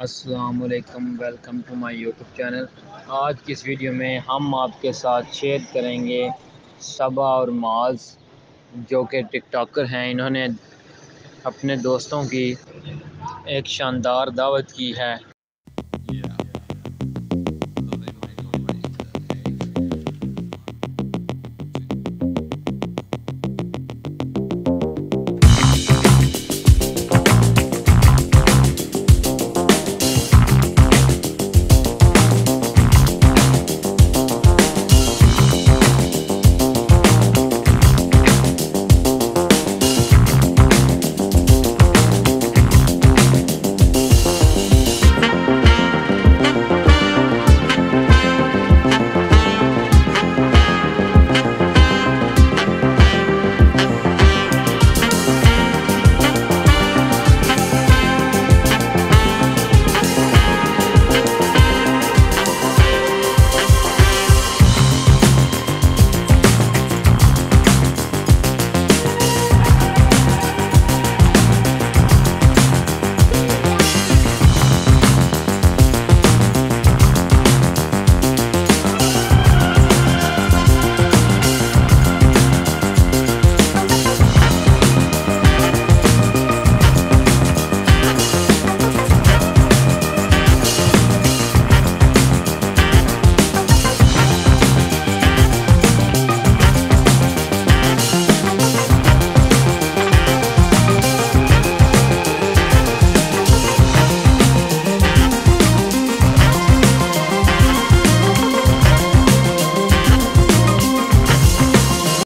السلام علیکم، welcome to my YouTube channel. آج کی اس ویڈیو میں ہم آپ کے ساتھ شیئر کریں گے صبا اور معاذ جو کہ ٹک ٹاکر ہیں۔ انہوں نے اپنے دوستوں کی ایک شاندار دعوت کی ہے۔